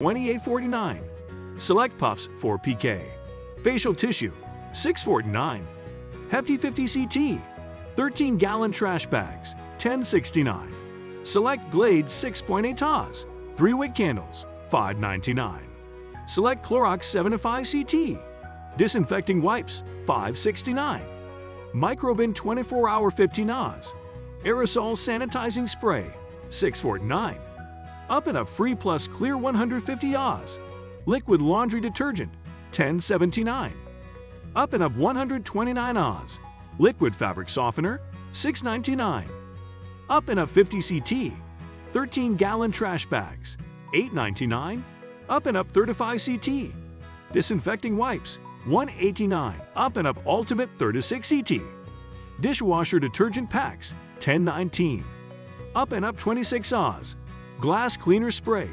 $28.49. Select Puffs 4 PK. Facial Tissue 6.49. Hefty 50 CT 13 gallon trash bags 10.69. Select Glade 6.8 TAs 3 wick candles 5.99. Select Clorox 7 5 CT. Disinfecting wipes 5.69. Microban 24 hour 50 NAS. Aerosol sanitizing spray 6.49. Up and Up Free Plus Clear 150 Oz. Liquid laundry detergent 10.79. Up and Up 129 Oz. Liquid fabric softener 6.99. Up and Up 50 CT. 13 gallon trash bags 8.99. Up and Up 35 CT. Disinfecting wipes 189. Up and Up Ultimate 36 CT. Dishwasher detergent packs 1019. Up and Up 26 Oz. Glass cleaner spray